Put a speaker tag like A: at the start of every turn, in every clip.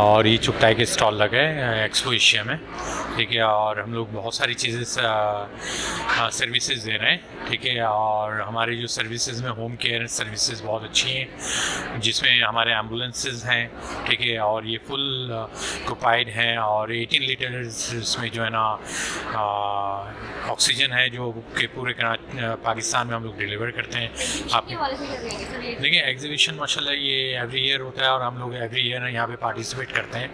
A: اور یہ چکتائی کے اسٹال لگے ایکسپو ایشیا میں۔ ٹھیک ہے، اور ہم لوگ بہت ساری چیزیں سروسز دے رہے ہیں۔ ٹھیک ہے، اور ہماری جو سروسز میں ہوم کیئر سروسز بہت اچھی ہیں، جس میں ہمارے ایمبولینسز ہیں۔ ٹھیک ہے، اور یہ فل کوپائڈ ہیں، اور ایٹین لیٹرز اس میں جو ہے نا آکسیجن ہے جو کہ پورے پاکستان میں ہم لوگ ڈیلیور کرتے ہیں۔ آپ دیکھیں ایگزیبیشن ماشاء اللہ یہ ایوری ایئر ہوتا ہے اور ہم لوگ ایوری ایئر یہاں پہ پارٹیسپیٹ کرتے ہیں۔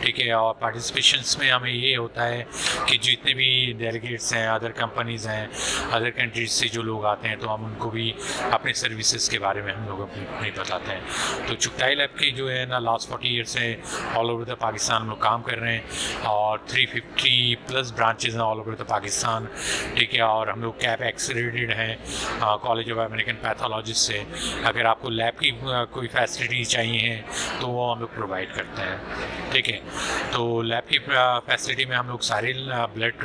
A: ٹھیک ہے اور پارٹیسپیشنس میں ہمیں یہ ہوتا ہے کہ جتنے بھی ڈیلیگیٹس ہیں ادر کمپنیز ہیں ادر کنٹریز سے جو لوگ آتے ہیں تو ہم ان کو بھی اپنے سروسز کے بارے میں ہم لوگ نہیں بتاتے ہیں۔ تو چکتائی لیب کی جو ہے نا لاسٹ فورٹی ایئر سے آل اوور دا پاکستان ہم لوگ کام کر رہے ہیں اور تھری ففٹی پلس برانچز ہیں آل اوور دا پاکستان ٹھیک ہے اور ہم لوگ کیپ ایکسریڈیڈ ہیں کالج آف امریکن پیتھولوجسٹ سے۔ اگر آپ کو لیب کی کوئی فیسلٹی چاہیے ہیں، تو وہ ہم لوگ پرووائڈ کرتے ہیں۔ ٹھیک ہے؟ تو لیب کی فیسلٹی میں ہم لوگ سارے بلڈ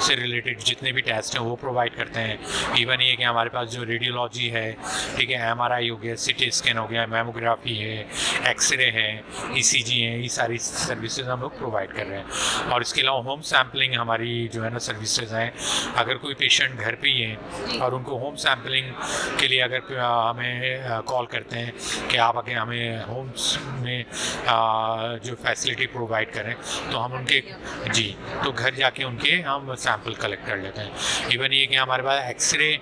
A: سے ریلیٹڈ جتنے بھی ٹیسٹ ہیں، وہ پرووائڈ کرتے ہیں۔ ایون یہ کہ ہمارے پاس جو ریڈیولوجی ہے، ٹھیک ہے ایم آر آئی ہو گیا سی ٹی اسکین ہو گیا میموگرافی ہے ایکس رے ہے ای سی جی ہیں، یہ ساری سروسز ہم لوگ پرووائڈ کر رہے ہیں۔ اور اس کے علاوہ ہوم سیمپلنگ ہماری جو ہے نا سروسز ہیں اگر کوئی پیشنٹ گھر پہ ہی ہیں اور ان کو ہوم سیمپلنگ کے لیے اگر ہمیں کال کرتے ہیں کہ آپ اگر ہمیں ہومس میں جو فیسلٹی پرووائڈ کریں تو ہم ان کے جی تو گھر جا کے ان کے ہم سیمپل کلیکٹ کر لیتے ہیں۔ ایون یہ کہ ہمارے پاس ایکس رے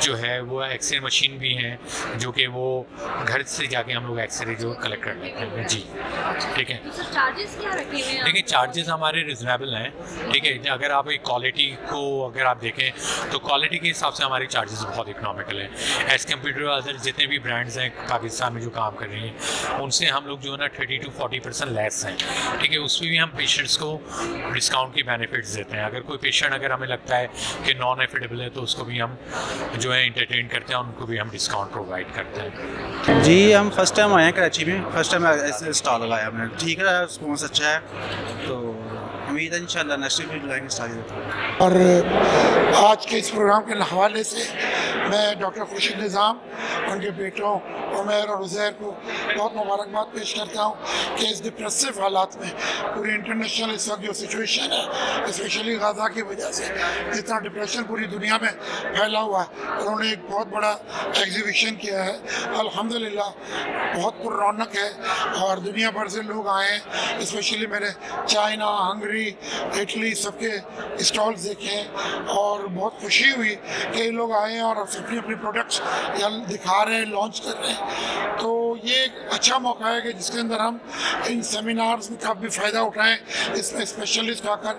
A: جو ہے وہ ایکس رے مشین بھی ہیں جو کہ وہ گھر سے جا کے ہم لوگ ایکس رے جو کلیکٹ کر لیتے ہیں۔ جی ٹھیک ہے۔ دیکھیں چارجز ہمارے ریزنیبل ہیں۔ ٹھیک ہے اگر آپ ایک کوالٹی کو اگر آپ دیکھیں تو کوالٹی کے حساب سے ہماری چارجز بہت اکنامیکل ہیں۔ ایز کمپیوٹر ادر جتنے بھی برانڈز ہیں پاکستان میں جو کام کر رہی ہیں، ان سے ہم لوگ جو ہے نا thirty two forty percent less ہیں۔ ٹھیک ہے، اس میں بھی ہم پیشنٹس کو ڈسکاؤنٹ کی بینیفٹس دیتے ہیں۔ اگر کوئی پیشنٹ اگر ہمیں لگتا ہے کہ نان افیڈیبل ہے تو اس کو بھی ہم جو ہے انٹرٹین کرتے ہیں ان کو بھی ہم ڈسکاؤنٹ پرووائڈ کرتے ہیں۔
B: جی ہم فرسٹ ٹائم آئے ہیں کراچی میں۔ فرسٹ ٹائم ایسے اسٹال لگایا ہم نے۔ ٹھیک ہے رسپانس اچھا ہے۔ تو امید ہے ان شاء اللہ گے
C: اور آج کے اس پروگرام کے حوالے سے میں ڈاکٹر خورشید نظام، ان کے بیٹوں عمیر اور عزیر کو بہت مبارکباد پیش کرتا ہوں کہ اس ڈپریسو حالات میں پوری انٹرنیشنل اس وقت جو سچویشن ہے اسپیشلی غازہ کی وجہ سے، جتنا ڈپریشن پوری دنیا میں پھیلا ہوا ہے، انہوں نے ایک بہت بڑا ایگزیبیشن کیا ہے۔ الحمدللہ، بہت پر رونق ہے اور دنیا بھر سے لوگ آئے ہیں اسپیشلی میں نے چائنا، ہنگری، اٹلی، سب کے اسٹالز دیکھے ہیں اور بہت خوشی ہوئی کہ یہ لوگ آئے ہیں اور اپنی اپنی پروڈکٹس دکھا رہے ہیں لانچ کر رہے ہیں۔ تو یہ ایک اچھا موقع ہے کہ جس کے اندر ہم ان سیمینارز کا بھی فائدہ اٹھائیں۔ اس میں اسپیشلسٹ آ کر،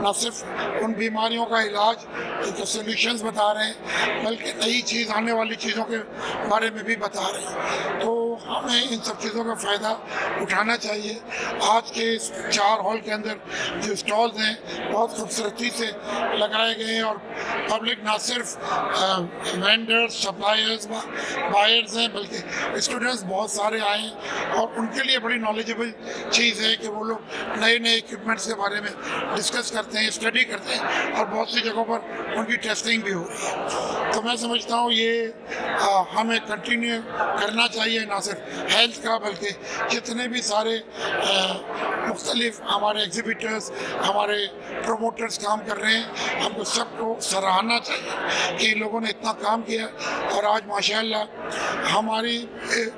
C: نہ صرف ان بیماریوں کا علاج کے سلیوشنز بتا رہے ہیں، بلکہ نئی چیز، آنے والی چیزوں کے بارے میں بھی بتا رہے ہیں۔ تو ہمیں ان سب چیزوں کا فائدہ اٹھانا چاہیے۔ آج کے اس چار ہال کے اندر جو اسٹالز ہیں، بہت خوبصورتی سے لگائے گئے ہیں اور پبلک نہ صرف وینڈرز سپلائرز بائرز ہیں بلکہ اسٹوڈنٹس بہت سارے آئے ہیں اور ان کے لیے بڑی نالجبل چیز ہے کہ وہ لوگ نئے نئے اکوپمنٹس کے بارے میں ڈسکس کرتے ہیں اسٹڈی کرتے ہیں اور بہت سی جگہوں پر ان کی ٹیسٹنگ بھی ہو رہی ہے تو میں سمجھتا ہوں یہ ہمیں کنٹینیو کرنا چاہیے نہ صرف ہیلتھ کا بلکہ جتنے بھی سارے مختلف ہمارے ایگزیبیٹرز ہمارے پروموٹرز کام کر رہے ہیں ہم کو سب کو سراہنا چاہیے کہ ان لوگوں نے اتنا کام کیا اور آج ماشاء اللہ ہماری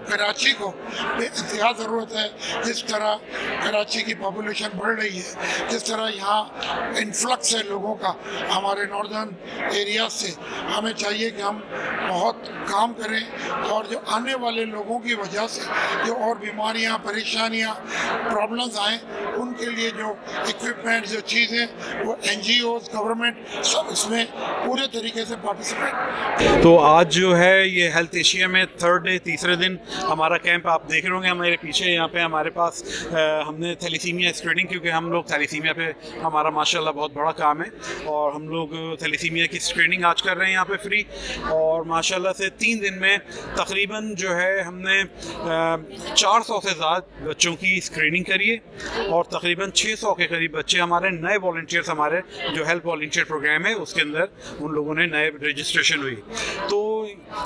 C: کراچی کو بے انتہا ضرورت ہے جس طرح کراچی کی پاپولیشن بڑھ رہی ہے۔ جس طرح یہاں انفلکس ہے لوگوں کا، ہمارے ناردرن ایریا سے۔ ہمیں چاہیے کہ ہم بہت کام کریں اور جو آنے والے لوگوں کی وجہ سے جو اور بیماریاں، پریشانیاں پرابلمز آئیں، ان کے لیے جو اکوپمنٹ جو چیزیں، وہ این جی اوز گورنمنٹ سب اس میں پورے طریقے سے پارٹیسپیٹ
B: تو آج جو ہے یہ ہیلتھ ایشیا میں تھرڈ ڈے تیسرے دن ہمارا کیمپ آپ دیکھ رہے ہوں گے۔ ہمارے پیچھے یہاں پہ ہمارے پاس ہم ہم نے تھیلیسیمیا اسکریننگ، کیونکہ ہم لوگ تھیلیسیمیا پہ، ہمارا ماشاء اللہ بہت بڑا کام ہے، اور ہم لوگ تھیلیسیمیا کی اسکریننگ آج کر رہے ہیں یہاں پہ فری، اور ماشاء اللہ سے تین دن میں تقریباً جو ہے ہم نے چار سو سے زیادہ بچوں کی اسکریننگ کری ہے، اور تقریباً چھ سو کے قریب بچے ہمارے، نئے والنٹیئرس ہمارے جو ہیلتھ والنٹیئر پروگرام ہے، اس کے اندر ان لوگوں نے نئے رجسٹریشن ہوئی۔ تو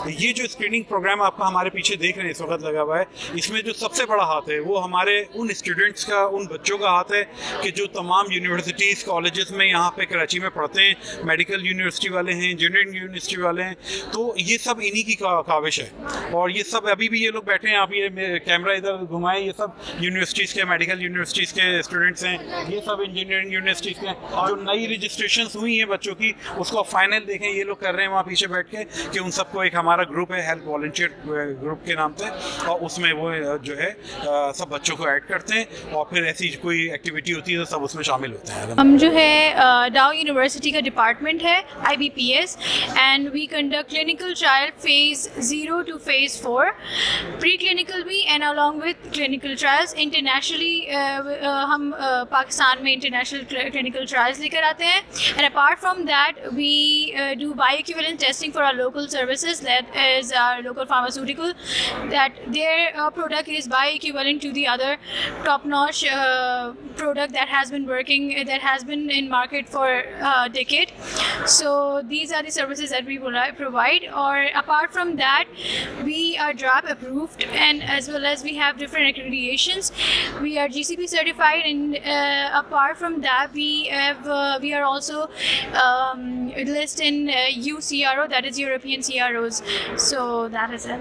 B: یہ جو اسکریننگ پروگرام آپ کا ہمارے پیچھے دیکھ رہے ہیں، اس وقت لگا ہوا ہے، اس میں جو سب سے بڑا ہاتھ ہے، وہ ہمارے ان اسٹوڈنٹس کا، ان بچوں کا ہاتھ ہے کہ جو تمام یونیورسٹیز کالجز میں یہاں پہ کراچی میں پڑھتے ہیں میڈیکل یونیورسٹی والے ہیں انجینئرنگ یونیورسٹی والے ہیں۔ تو یہ سب انہی کی کاوش ہے۔ اور یہ سب ابھی بھی یہ لوگ بیٹھے ہیں، آپ یہ کیمرہ ادھر گھمائیں، یہ سب یونیورسٹیز کے میڈیکل یونیورسٹیز کے اسٹوڈنٹس ہیں۔ یہ سب انجینئرنگ یونیورسٹیز کے۔ جو نئی رجسٹریشنس ہوئی ہیں بچوں کی، اس کو فائنل دیکھیں، یہ لوگ کر رہے ہیں وہاں پیچھے بیٹھ کے کہ ان سب کو ایک ہمارا گروپ ہے ہیلپ والنٹیئر گروپ کے نام سے اور اس میں وہ eh, جو ہے eh, سب بچوں کو ایڈ کرتے ہیں، اور پھر ایسی کوئی ایکٹیویٹی ہوتی ہے تو سب اس میں شامل ہوتے ہیں۔
D: ہم جو ہے eh, ڈاؤ یونیورسٹی کا ڈپارٹمنٹ ہے I B P S and we conduct clinical trial phase zero to phase four pre clinical بھی and along with clinical trials. Internationally ہم پاکستان میں انٹرنیشنل کلینکل ٹرائلس لے کر آتے ہیں. And apart from that we do bioequivalent testing for our local service Services, that is our local pharmaceutical, that their uh, product is by equivalent to the other top-notch uh, product that has been working, uh, that has been in market for a decade. So these are the services that we provide. Or apart from that, we are DRAP approved and as well as we have different accreditations. We are GCP certified and uh, apart from that we have uh, we are also um, listed in uh, UCRO that is European CROs. So that is it.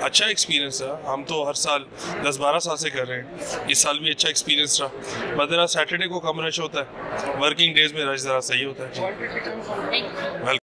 E: اچھا experience رہا ہم تو ہر سال دس بارہ سال سے کر رہے ہیں۔ اس سال بھی اچھا ایکسپیرینس رہا بدرا سیٹرڈے کو کم رش ہوتا ہے۔ ورکنگ ڈیز میں رش ذرا صحیح ہوتا ہے۔